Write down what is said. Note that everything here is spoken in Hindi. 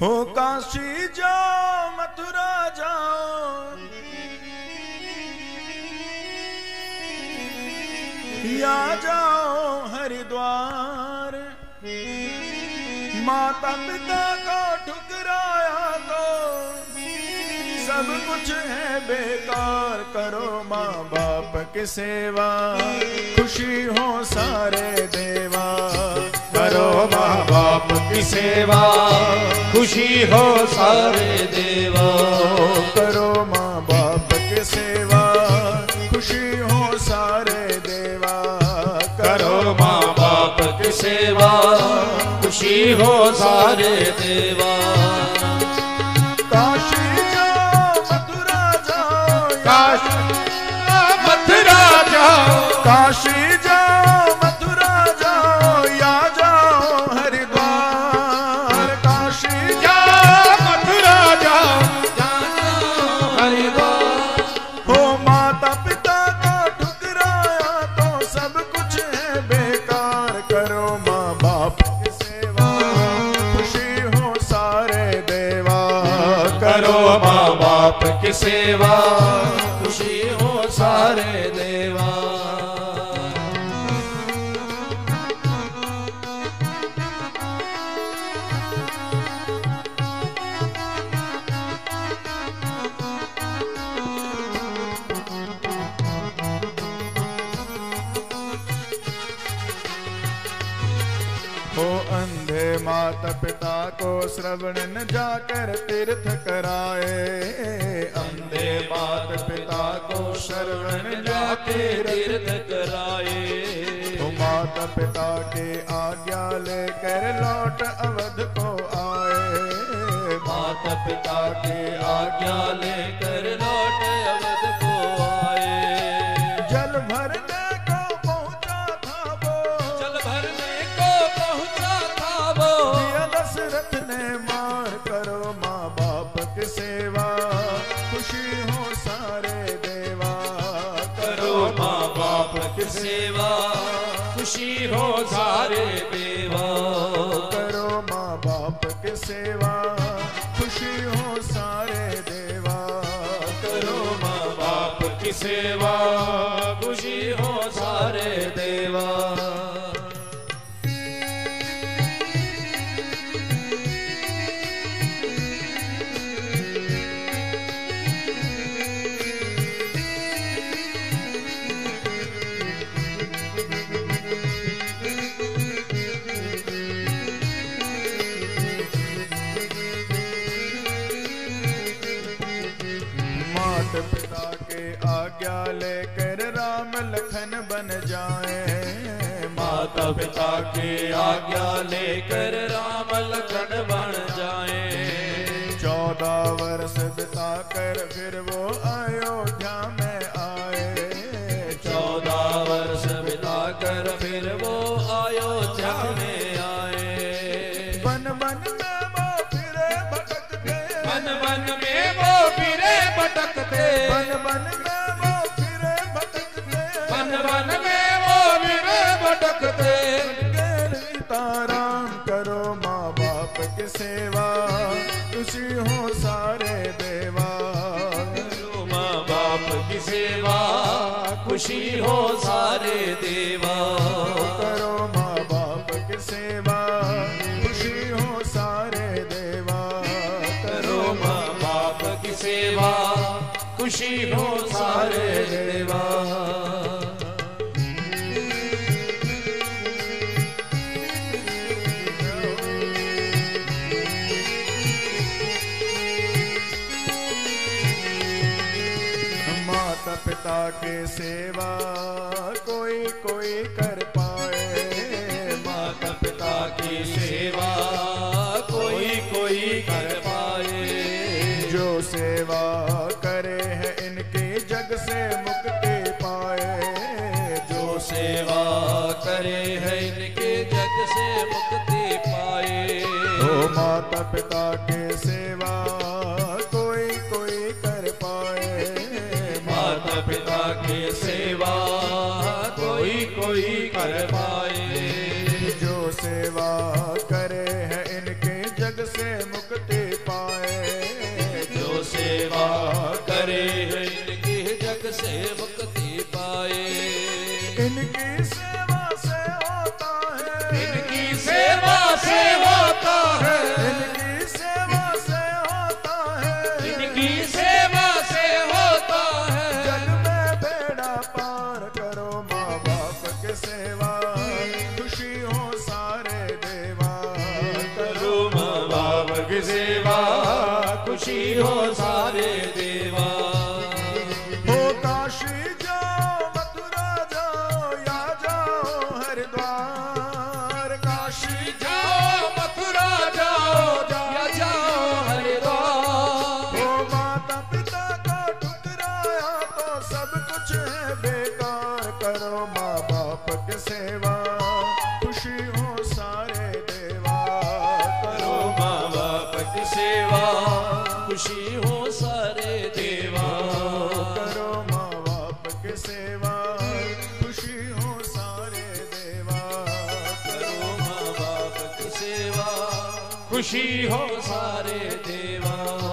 हो काशी जाओ, मथुरा जाओ। या जाओ हरिद्वार। माता पिता को ठुकराया तो सब कुछ है बेकार। करो माँ बाप की सेवा, खुशी हो सारे देवा। माँ बाप की सेवा। खुशी हो सारे देवा। करो माँ बाप की सेवा। खुशी हो सारे देवा। करो माँ बाप की सेवा। खुशी हो सारे देवा। काशी जाओ मथुरा जाओ। काशी मथुरा जाओ। काशी करो माँ बाप की सेवा। खुशी हो सारे देवा। माता पिता को श्रवण न जाकर तीर्थ कराए। अंधे माता पिता को श्रवण जाके तीर्थ कराए। हो माता पिता के आज्ञा लेकर लौट अवध को आए। माता पिता के आज्ञा लेकर लौट अवध दिया दशरथ ने मार करो माँ बाप की सेवा। खुशी हो सारे देवा। करो माँ बाप की सेवा। खुशी हो सारे देवा। करो माँ बाप की सेवा। खुशी हो सारे देवा। करो माँ बाप की सेवा। खुशी हो सारे देवा। मात पिता के आज्ञा लेकर राम लखन बन जाए। माता पिता के आज्ञा लेकर राम लखन बन जाए। चौदह वर्ष बिता कर फिर वो अयोध्या में आए। चौदह वर्ष बिताकर फिर वो अयोध्या में आए। बन बन बन बन में वो फिरे भटकते। मन मन में वो फिरे भटकते। ताराम करो माँ बाप की सेवा। खुशी हो सारे देवा। करो माँ बाप की सेवा खुशी हो सारे देवा। खुशी हो सारे देवा। माता पिता के सेवा कोई कोई कर पाए। माता पिता की सेवा कोई कोई कर पाए। जो सेवा से मुक्ति पाए। ओ माता पिता के सेवा कोई कोई कर पाए। माता पिता के सेवा कोई कोई कर पाए। जो सेवा करे है इनके जग से मुक्ति पाए। जो सेवा करे है इनके जग से मुक्ति पाए। इनकी खुशी हो सारे देवा। हो काशी जाओ मथुरा जाओ या जाओ हरिद्वार। काशी जाओ मथुरा जाओ या जाओ हरिद्वार। हो माता पिता का ठुकराया तो सब कुछ है बेकार। करो माँ बाप की सेवा। खुशी हो सारे देवा।